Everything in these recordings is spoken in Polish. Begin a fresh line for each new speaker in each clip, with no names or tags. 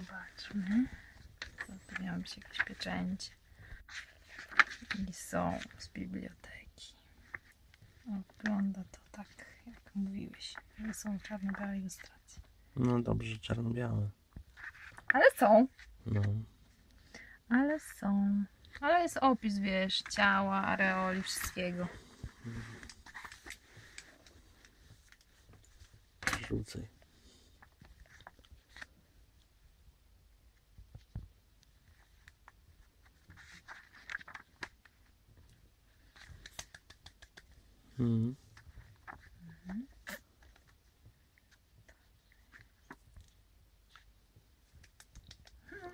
Zobaczmy. Tu miało być jakieś pieczęcie. I są z biblioteki. Wygląda to tak, jak mówiłeś, że są czarno-białe ilustracje.
No dobrze, czarno-białe.
Ale są.
No.
Ale są. Ale jest opis, wiesz, ciała, areoli, wszystkiego.
Rzucaj. Mhm.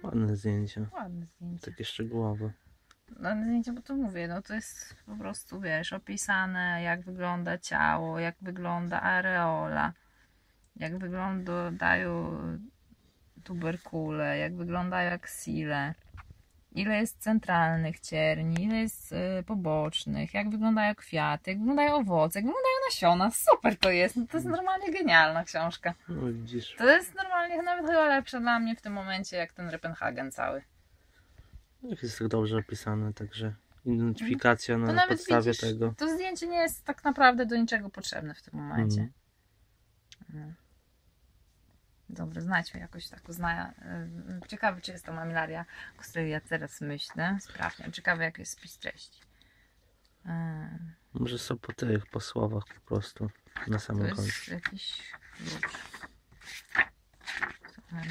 Ładne zdjęcia.
Ładne zdjęcie.
Takie szczegółowe.
No zdjęcie, bo to mówię, no to jest po prostu, wiesz, opisane jak wygląda ciało, jak wygląda areola, jak wyglądają tuberkule, jak wyglądają aksile, ile jest centralnych cierni, ile jest y, pobocznych, jak wyglądają kwiaty, jak wyglądają owoce, jak wyglądają nasiona. Super to jest, no to jest normalnie genialna książka.
No widzisz.
To jest normalnie nawet chyba lepsza dla mnie w tym momencie, jak ten Repenhagen cały.
Jak jest tak dobrze opisane, także identyfikacja na
nawet
podstawie
widzisz,
tego.
To zdjęcie nie jest tak naprawdę do niczego potrzebne w tym momencie.
Mhm.
Dobra, znajdźmy jakoś taką zna... y, Ciekawe, czy jest to mamilaria, o której ja teraz myślę. Sprawdźmy. Ciekawe, jaki jest spis treści.
Może są po tych, po słowach po prostu. Na
To
samym końcu.
jest jakiś klucz. Co mamy?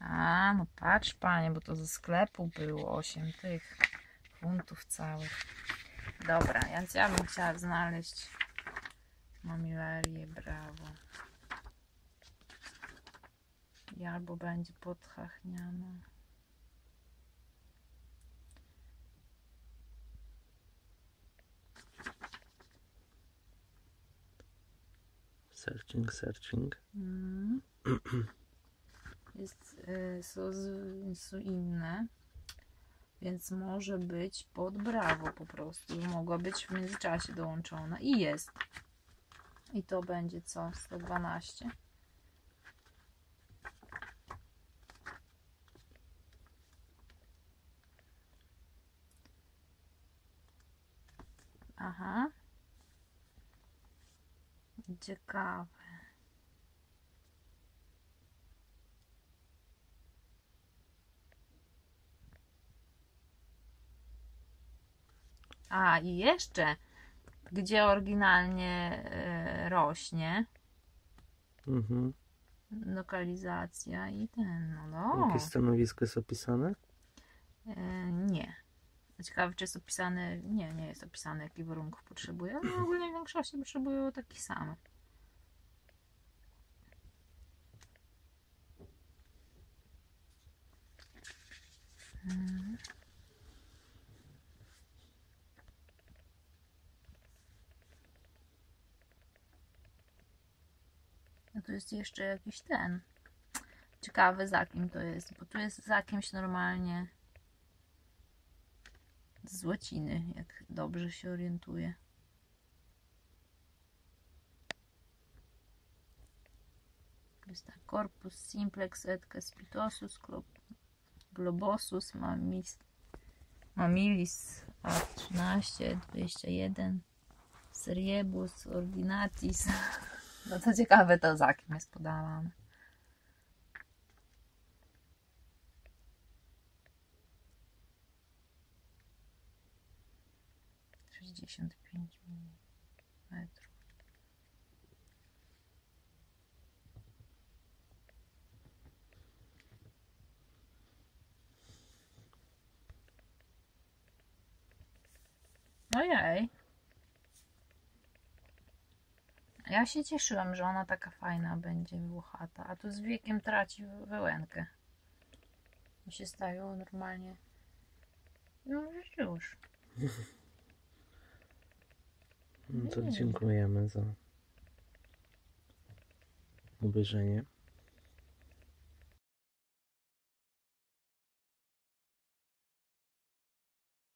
A, no patrz panie, bo to ze sklepu było 8 tych funtów całych. Dobra, więc ja bym chciała znaleźć mamilarię, brawo. I albo będzie podchachniana.
Searching, searching.
Mm. Jest, y, są, są inne, więc może być pod brawo po prostu. Mogła być w międzyczasie dołączona i jest. I to będzie co? 112. Aha. Ciekawe. A i jeszcze, gdzie oryginalnie e, rośnie
Mhm.
lokalizacja i ten, no, no.
Jakie stanowisko jest opisane?
E, nie. Ciekawe, czy jest opisane, nie, nie jest opisane, jakich warunków potrzebuje, ale ogólnie w większości potrzebują takich samych. Mhm. No jest jeszcze jakiś ten. Ciekawe za kim to jest, bo tu jest za kimś normalnie z łaciny, jak dobrze się orientuję. Jest tak, Corpus simplex et caspitosus glo- globosus mamis, mamilis A13, 21 seriebus ordinatis. No to ciekawe to za kim jest podawane. Sześćdziesiąt pięć. Ojej. Ja się cieszyłam, że ona taka fajna będzie włochata, a tu z wiekiem traci wełenkę. I się stają normalnie. No już.
No to dziękujemy za obejrzenie.